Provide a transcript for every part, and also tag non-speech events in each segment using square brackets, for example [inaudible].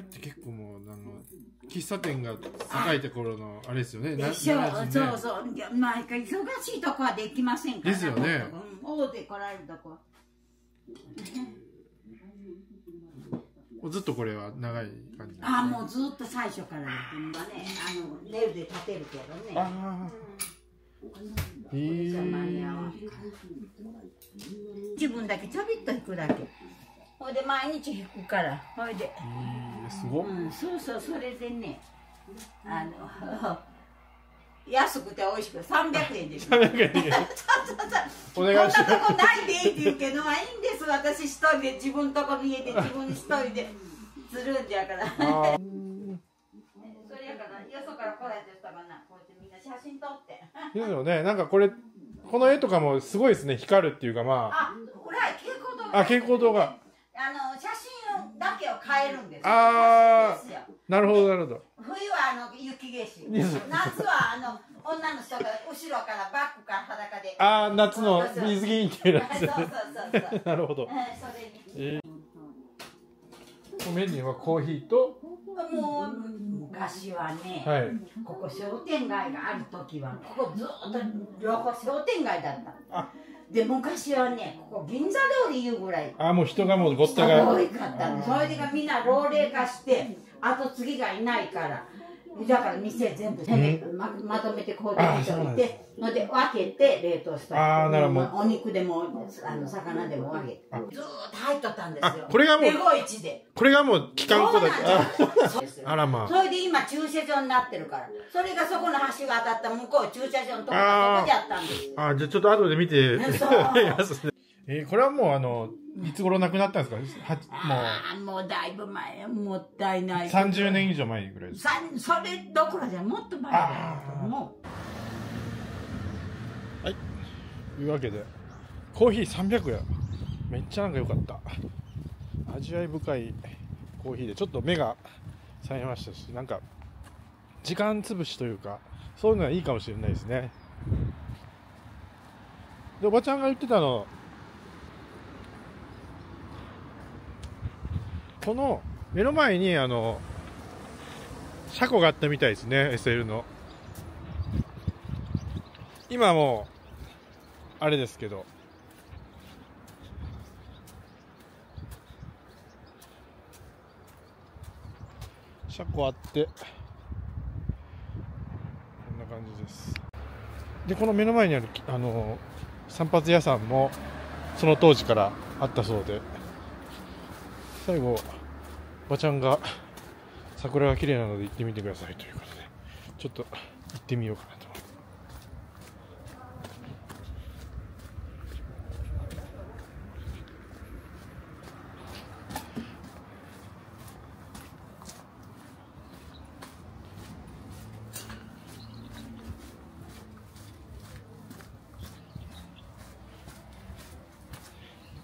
って結構もうあの喫茶店が栄えた頃のあれですよね。なでしょ、ね。そうそういやまあ忙しいとこはできませんからですよね。うん、大手来られるとこずっとこれは長い感じああもうずっと最初からです今ねあのネイルで立てるけどね。ああ間に合わえん自分だけちょびっと引くだけほいで毎日引くから。ほいで。すごっ。うん、そうそう、それでね、あの、[laughs] 安くて美味しくて300円で。す。300円で。[laughs] おこんな願いします。とこないでって言うけど、まあいいんです、私一人で、自分とこの家で [laughs] 自分一人でするんじゃから。それやから、よそから来られた人がな、こうやってみんな写真撮って。ですよね。なんかこれこの絵とかもすごいですね。光るっていうかまあ、裏へ蛍光灯ああ蛍光灯が変えるんです。よ。あー。ですよ。なるほどなるほど。冬はあの雪景色夏はあの女の人が後ろからバックから裸で。ああ夏の水着みたいなやつ。そうそうそうそう。[laughs] なるほど。うんそれにえー、メニューはコーヒーと？もう昔はね、はい。ここ商店街がある時はここずっと両方商店街だったあで昔はねここ銀座通りいうぐらい。あもう人がもうごった多がかったそれでがみんな老齢化してあと次がいないからだから店全部ままとめてこうやって置いてので分けて冷凍したあーなるほど。お肉でもあの魚でも分けてずーっと入っとったんですよ。あこれがもうこれがもう機関庫だああらまあ。それで今駐車場になってるから。それがそこの橋が当たった向こう駐車場のとこがそこじゃったんですあじゃあちょっと後で見て。そう [laughs] えーこれはもうあのいつ頃亡くなったんですか？はああもう。だいぶ前もったいない。もう30年以上前ぐらいです。さそれどころじゃもっと前だと思というわけでコーヒー300円めっちゃなんか良かった。味わい深いコーヒーでちょっと目が覚めましたしなんか時間潰しというかそういうのはいいかもしれないですね。でおばちゃんが言ってたのこの目の前にあの車庫があったみたいですね SL の。今もうあれですけど。車庫あって。こんな感じです。でこの目の前にあるあの散髪屋さんもその当時からあったそうで。最後おばちゃんが桜が綺麗なので行ってみてくださいということでちょっと行ってみようかなと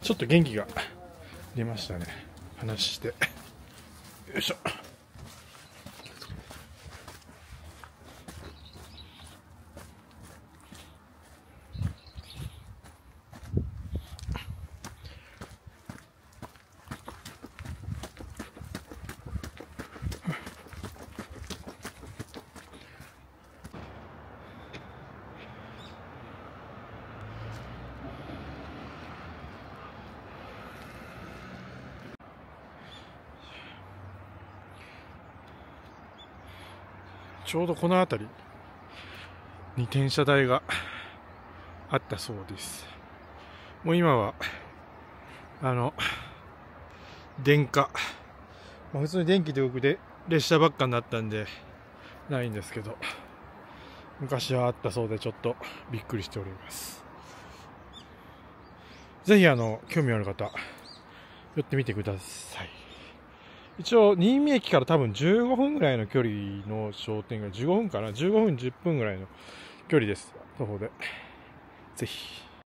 ちょっと元気が出ましたね。話して。よいしょ。ちょうどこの辺りに転車台があったそうです。もう今はあの電化、まあ、普通に電気で動くで列車ばっかになったんでないんですけど昔はあったそうでちょっとびっくりしております。ぜひあの興味ある方寄ってみてください。一応新見駅から多分15分ぐらいの距離の商店街15分かな？15分10分ぐらいの距離です。徒歩で。ぜひ。